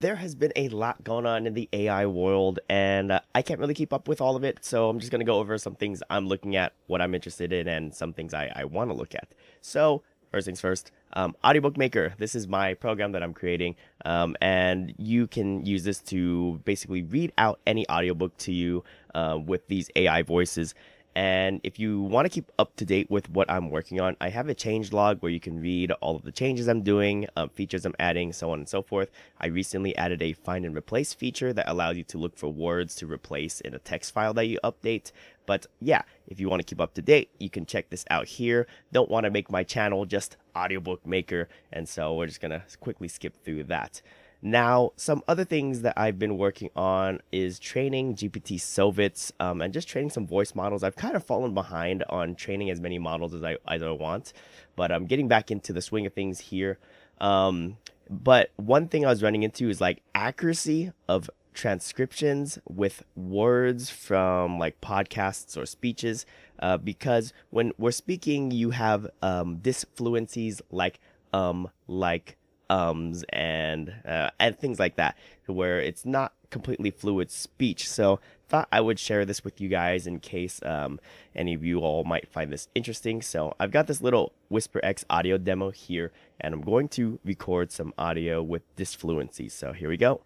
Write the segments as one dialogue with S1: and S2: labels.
S1: There has been a lot going on in the AI world, and uh, I can't really keep up with all of it. So I'm just going to go over some things I'm looking at, what I'm interested in, and some things I, I want to look at. So, first things first, um, Audiobook Maker. This is my program that I'm creating, um, and you can use this to basically read out any audiobook to you uh, with these AI voices. And if you want to keep up to date with what I'm working on, I have a change log where you can read all of the changes I'm doing, um, features I'm adding, so on and so forth. I recently added a find and replace feature that allows you to look for words to replace in a text file that you update. But yeah, if you want to keep up to date, you can check this out here. Don't want to make my channel just audiobook maker, and so we're just gonna quickly skip through that. Now, some other things that I've been working on is training GPT SoVITS um, and just training some voice models. I've kind of fallen behind on training as many models as I, as I want, but I'm getting back into the swing of things here. Um, but one thing I was running into is like accuracy of transcriptions with words from like podcasts or speeches uh, because when we're speaking you have um, disfluencies like um like ums and uh, and things like that where it's not completely fluid speech. So thought i would share this with you guys in case um, any of you all might find this interesting. So i've got this little WhisperX audio demo here and i'm going to record some audio with disfluencies so here we go.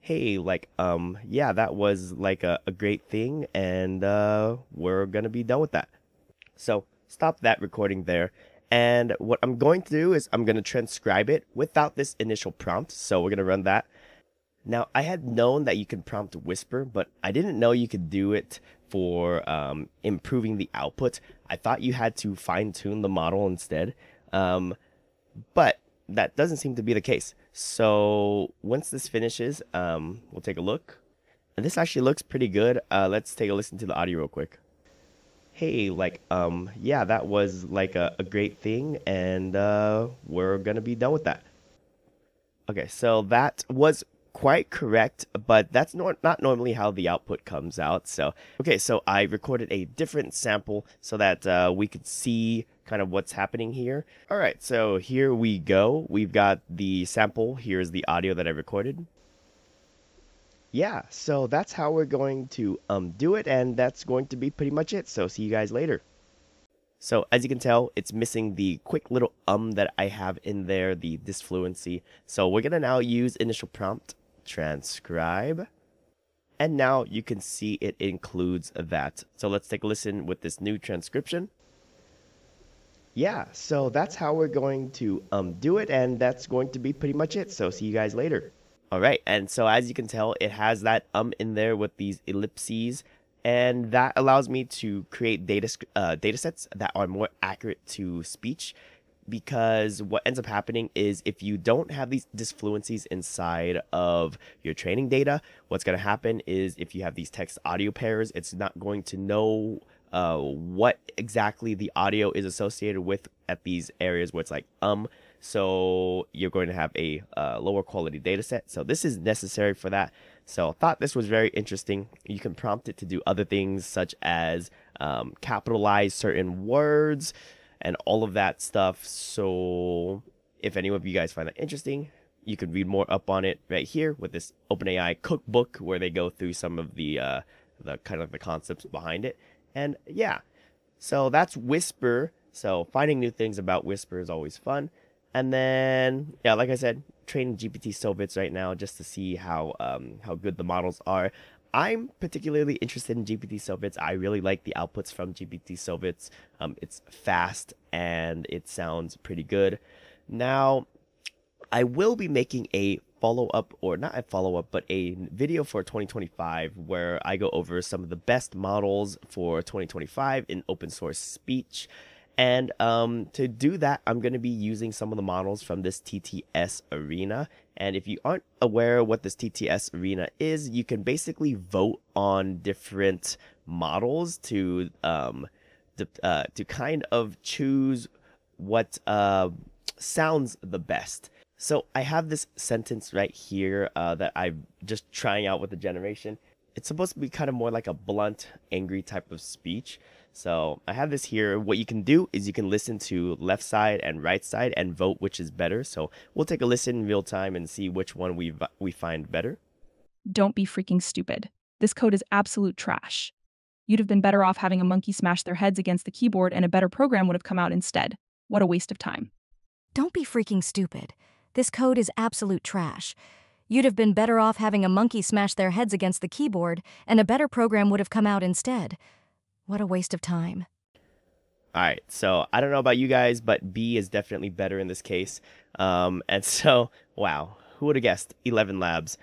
S1: Hey like um yeah that was like a, a great thing and uh we're gonna be done with that. So stop that recording there and what I'm going to do is I'm going to transcribe it without this initial prompt. So we're going to run that. Now, I had known that you can prompt whisper, but I didn't know you could do it for um, improving the output. I thought you had to fine tune the model instead. Um, but that doesn't seem to be the case. So once this finishes, um, we'll take a look. And this actually looks pretty good. Uh, let's take a listen to the audio real quick hey, like, um, yeah, that was like a, a great thing, and uh, we're gonna be done with that. Okay, so that was quite correct, but that's not, not normally how the output comes out. So, okay, so I recorded a different sample so that uh, we could see kind of what's happening here. All right, so here we go. We've got the sample. Here's the audio that I recorded yeah, so that's how we're going to um, do it, and that's going to be pretty much it. So see you guys later. So as you can tell, it's missing the quick little um that I have in there, the disfluency. So we're gonna now use initial prompt, transcribe, and now you can see it includes that. So let's take a listen with this new transcription. Yeah, so that's how we're going to um, do it, and that's going to be pretty much it. So see you guys later. All right, and so as you can tell, it has that um in there with these ellipses, and that allows me to create data uh, data sets that are more accurate to speech. Because what ends up happening is if you don't have these disfluencies inside of your training data, what's going to happen is if you have these text audio pairs, it's not going to know uh, what exactly the audio is associated with at these areas where it's like um so you're going to have a uh, lower quality data set. So this is necessary for that. So I thought this was very interesting. You can prompt it to do other things such as um, capitalize certain words and all of that stuff. So if any of you guys find that interesting, you can read more up on it right here with this OpenAI cookbook where they go through some of the uh, the kind of the concepts behind it. And yeah, so that's Whisper. So finding new things about Whisper is always fun. And then, yeah, like I said, training GPT SoVITS right now just to see how um, how good the models are. I'm particularly interested in GPT SoVITS. I really like the outputs from GPT SoVITS. Um, it's fast and it sounds pretty good. Now, I will be making a follow up, or not a follow up, but a video for 2025 where I go over some of the best models for 2025 in open source speech and um, to do that, I'm going to be using some of the models from this TTS Arena. And if you aren't aware what this TTS Arena is, you can basically vote on different models to um, to, uh, to kind of choose what uh, sounds the best. So I have this sentence right here uh, that I'm just trying out with the generation. It's supposed to be kind of more like a blunt, angry type of speech. So I have this here. What you can do is you can listen to left side and right side and vote which is better. So we'll take a listen in real time and see which one we we find better.
S2: Don't be freaking stupid. This code is absolute trash. You'd have been better off having a monkey smash their heads against the keyboard and a better program would have come out instead. What a waste of time.
S3: Don't be freaking stupid. This code is absolute trash. You'd have been better off having a monkey smash their heads against the keyboard and a better program would have come out instead. What a waste of time.
S1: All right, so I don't know about you guys, but B is definitely better in this case. Um, and so, wow, who would have guessed? 11 labs.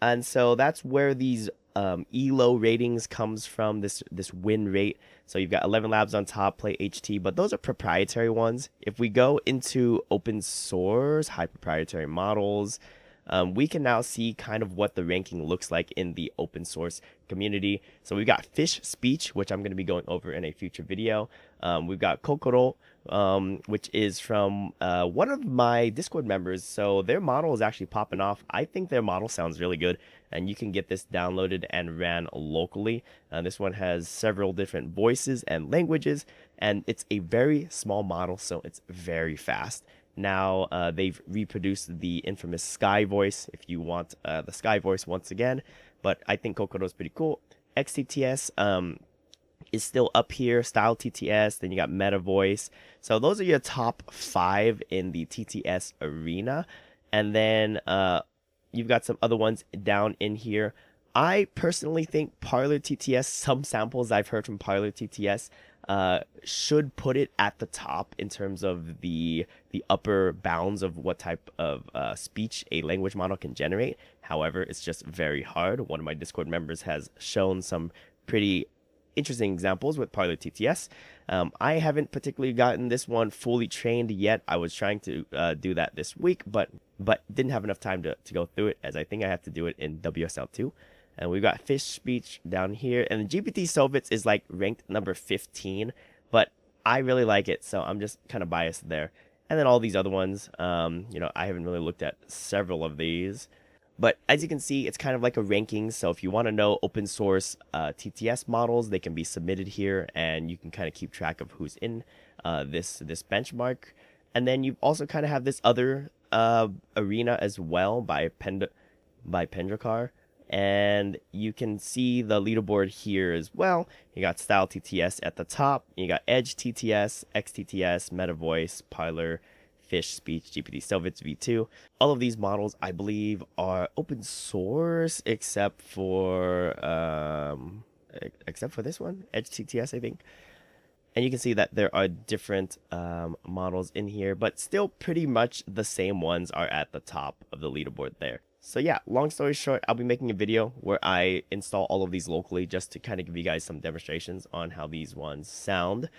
S1: And so that's where these um, ELO ratings comes from, this, this win rate. So you've got 11 labs on top, Play HT, but those are proprietary ones. If we go into open source, high proprietary models, um, we can now see kind of what the ranking looks like in the open source community. So we've got Fish Speech, which I'm going to be going over in a future video. Um, we've got Kokoro, um, which is from uh, one of my Discord members. So their model is actually popping off. I think their model sounds really good, and you can get this downloaded and ran locally. Uh, this one has several different voices and languages, and it's a very small model, so it's very fast. Now uh, they've reproduced the infamous Sky voice if you want uh, the Sky voice once again. But I think Kokoro is pretty cool. XTTS um, is still up here. Style TTS. Then you got Meta Voice. So those are your top five in the TTS arena. And then uh, you've got some other ones down in here. I personally think Parler TTS, some samples I've heard from Parler TTS uh, should put it at the top in terms of the the upper bounds of what type of uh, speech a language model can generate. However, it's just very hard. One of my Discord members has shown some pretty interesting examples with Parler TTS. Um, I haven't particularly gotten this one fully trained yet. I was trying to uh, do that this week, but but didn't have enough time to, to go through it as I think I have to do it in WSL2. And we've got Fish Speech down here. And the GPT SoVITS is like ranked number 15, but I really like it, so I'm just kind of biased there. And then all these other ones, um, you know, I haven't really looked at several of these. But as you can see, it's kind of like a ranking. So if you want to know open source uh, TTS models, they can be submitted here, and you can kind of keep track of who's in uh, this this benchmark. And then you also kind of have this other uh, arena as well by Pend by Pendrokar and you can see the leaderboard here as well. You got Style TTS at the top, you got Edge TTS, XTTS, Meta Voice, Parler, Fish Speech, GPT SoVITS V2. All of these models, I believe, are open source except for um, except for this one, Edge TTS, I think. And you can see that there are different um, models in here, but still pretty much the same ones are at the top of the leaderboard there. So yeah, long story short, I'll be making a video where I install all of these locally just to kind of give you guys some demonstrations on how these ones sound.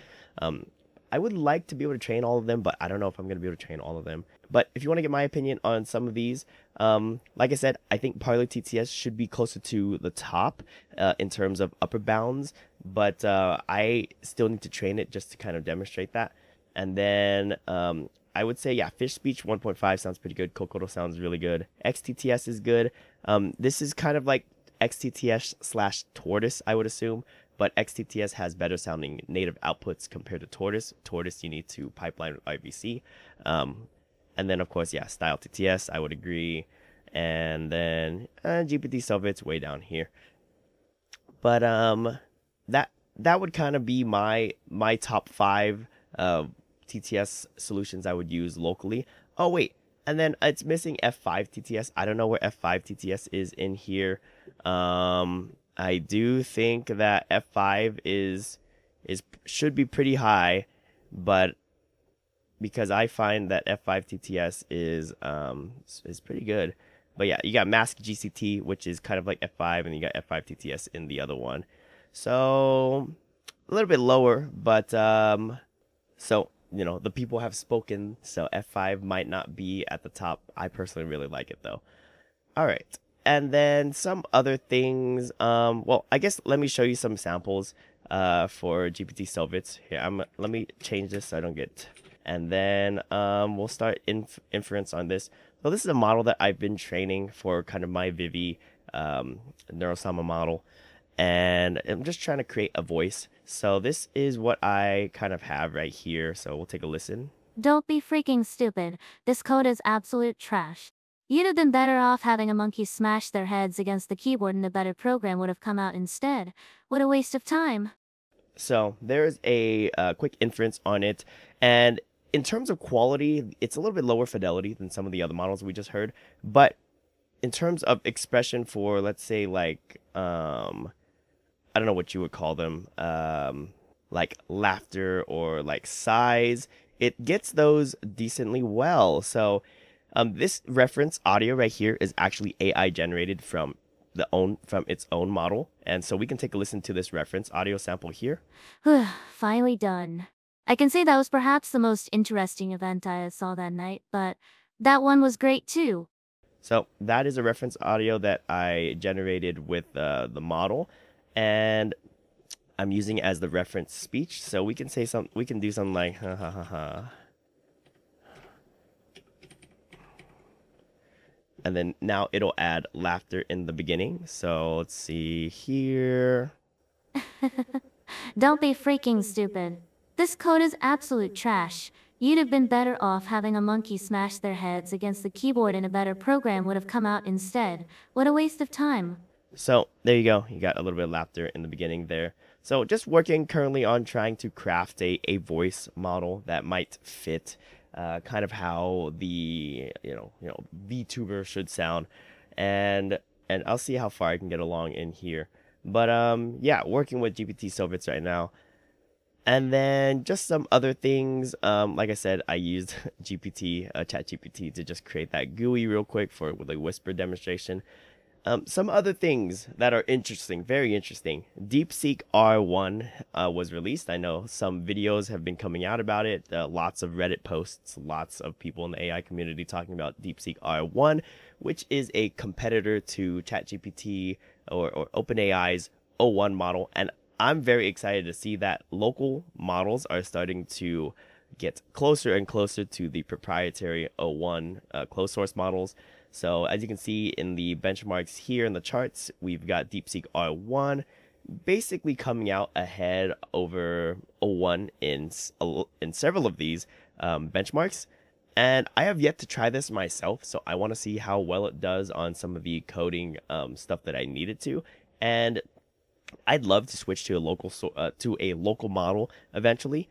S1: Um, I would like to be able to train all of them, but I don't know if I'm going to be able to train all of them. But if you want to get my opinion on some of these, um, like I said, I think Parler TTS should be closer to the top uh, in terms of upper bounds, but uh, I still need to train it just to kind of demonstrate that. And then um, I would say, yeah, Fish Speech 1.5 sounds pretty good. Kokoro sounds really good. XTTS is good. Um, this is kind of like XTTS slash Tortoise, I would assume, but XTTS has better sounding native outputs compared to Tortoise. Tortoise, you need to pipeline with RVC. Um, and then, of course, yeah, Style TTS, I would agree. And then uh, GPT SoVITS way down here. But um, that that would kind of be my my top five uh, TTS solutions I would use locally. Oh, wait. And then it's missing F5 TTS. I don't know where F5 TTS is in here. Um, I do think that F5 is is should be pretty high, but because I find that F5 TTS is um is pretty good. But yeah, you got Mask GCT, which is kind of like F5, and you got F5 TTS in the other one. So a little bit lower, but um, so you know, the people have spoken, so F5 might not be at the top. I personally really like it though. All right. And then some other things. Um, well, I guess let me show you some samples uh, for GPT SoVITS. Here, I'm, let me change this so I don't get. And then um, we'll start inf- inference on this. So this is a model that I've been training for kind of my Vivi um, Neurosama model. And I'm just trying to create a voice. So this is what I kind of have right here. So we'll take a listen.
S4: Don't be freaking stupid. This code is absolute trash. You'd have been better off having a monkey smash their heads against the keyboard and a better program would have come out instead. What a waste of time.
S1: So there's a uh, quick inference on it. And in terms of quality, it's a little bit lower fidelity than some of the other models we just heard. But in terms of expression for, let's say, like, um, don't know what you would call them, um, like laughter or like sighs. it gets those decently well. So um, this reference audio right here is actually AI generated from the own from its own model, and so we can take a listen to this reference audio sample here.
S4: Finally done. I can say that was perhaps the most interesting event I saw that night, but that one was great too.
S1: So that is a reference audio that I generated with uh, the model, and I'm using it as the reference speech. So we can say some, we can do something like ha ha ha ha. and then now it'll add laughter in the beginning. So let's see here.
S4: Don't be freaking stupid. This code is absolute trash. You'd have been better off having a monkey smash their heads against the keyboard and a better program would have come out instead. What a waste of time.
S1: So there you go. You got a little bit of laughter in the beginning there. So just working currently on trying to craft a, a voice model that might fit uh, kind of how the you know you know VTuber should sound, and and I'll see how far I can get along in here. But um yeah, working with GPT SoVITS right now. And then just some other things. Um, like I said, I used GPT, uh, Chat GPT, to just create that GUI real quick for a whisper demonstration. Um, some other things that are interesting, very interesting. DeepSeek R1 uh, was released. I know some videos have been coming out about it. Uh, lots of Reddit posts, lots of people in the AI community talking about DeepSeek R1, which is a competitor to ChatGPT or, or OpenAI's O1 model. And I'm very excited to see that local models are starting to get closer and closer to the proprietary O1 uh, closed source models. So as you can see in the benchmarks here in the charts, we've got DeepSeek R1 basically coming out ahead over O1 in, in several of these um, benchmarks. And I have yet to try this myself, so I want to see how well it does on some of the coding um, stuff that I needed to. And I'd love to switch to a local so, uh, to a local model eventually.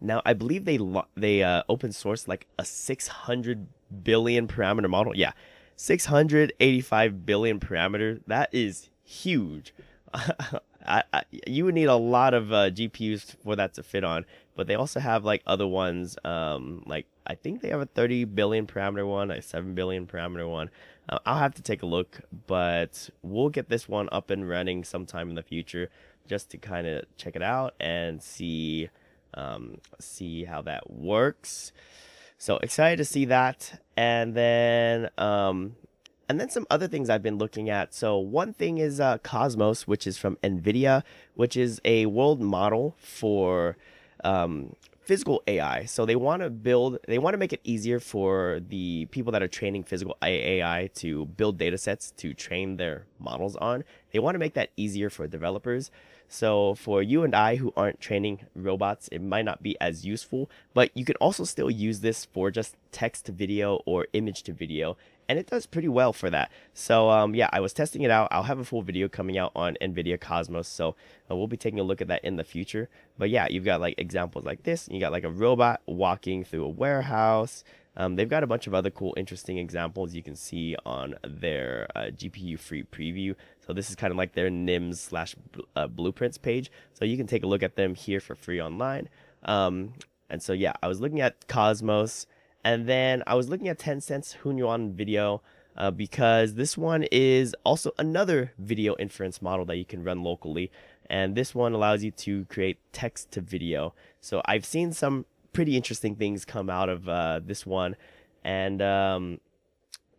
S1: Now I believe they they uh, open source like a 600 billion parameter model. Yeah, 685 billion parameter. That is huge. I, I, you would need a lot of uh, GPUs for that to fit on, but they also have like other ones. Um, like I think they have a 30 billion parameter one, a 7 billion parameter one. Uh, I'll have to take a look, but we'll get this one up and running sometime in the future, just to kind of check it out and see um, see how that works. So excited to see that. And then um, and then some other things I've been looking at. So one thing is uh, Cosmos, which is from NVIDIA, which is a world model for um, physical AI. So they want to build, they want to make it easier for the people that are training physical AI to build data sets to train their models on. They want to make that easier for developers. So for you and I who aren't training robots, it might not be as useful, but you can also still use this for just text to video or image to video. And it does pretty well for that. So um, yeah, I was testing it out. I'll have a full video coming out on NVIDIA Cosmos. So uh, we'll be taking a look at that in the future. But yeah, you've got like examples like this. You got like a robot walking through a warehouse. Um, they've got a bunch of other cool, interesting examples you can see on their uh, GPU free preview. So this is kind of like their NIMS slash uh, blueprints page. So you can take a look at them here for free online. Um, and so yeah, I was looking at Cosmos, and then I was looking at Tencent's Hunyuan video. Uh, because this one is also another video inference model that you can run locally. And this one allows you to create text to video. So I've seen some pretty interesting things come out of uh, this one, and um,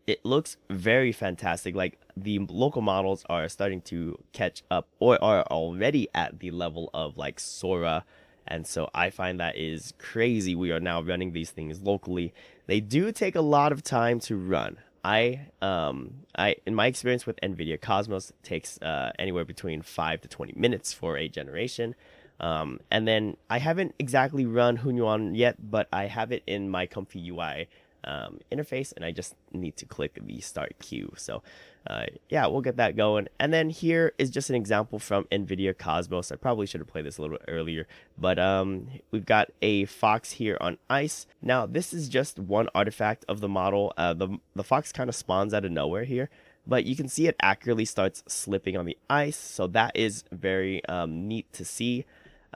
S1: it looks very fantastic. Like the local models are starting to catch up, or are already at the level of like Sora. And so I find that is crazy. We are now running these things locally. They do take a lot of time to run. I um I in my experience with Nvidia Cosmos takes uh, anywhere between 5 to 20 minutes for a generation. Um, and then I haven't exactly run Hunyuan yet, but I have it in my Comfy UI um, interface, and I just need to click the start queue. So, uh, yeah, we'll get that going. And then here is just an example from NVIDIA Cosmos. I probably should have played this a little bit earlier, but um, we've got a fox here on ice. Now, this is just one artifact of the model. Uh, the, the fox kind of spawns out of nowhere here but you can see it accurately starts slipping on the ice so that is very um, neat to see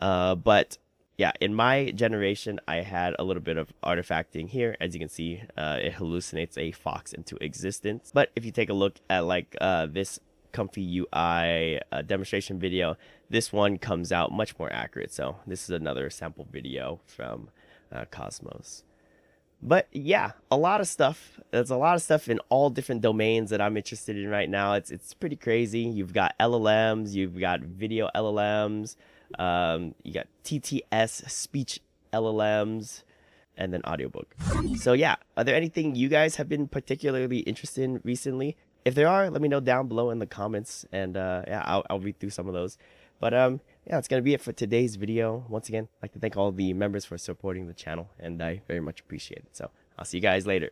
S1: uh, but yeah, in my generation, I had a little bit of artifacting here. As you can see, uh, it hallucinates a fox into existence. But if you take a look at like uh, this Comfy UI uh, demonstration video, this one comes out much more accurate. So this is another sample video from uh, Cosmos. But yeah, a lot of stuff. There's a lot of stuff in all different domains that I'm interested in right now. It's it's pretty crazy. You've got LLMs, you've got video LLMs, um, you got TTS, speech LLMs, and then audiobook. So yeah, are there anything you guys have been particularly interested in recently? If there are, let me know down below in the comments, and uh, yeah, I'll, I'll read through some of those. But um, yeah, that's gonna be it for today's video. Once again, I'd like to thank all the members for supporting the channel, and I very much appreciate it. So I'll see you guys later.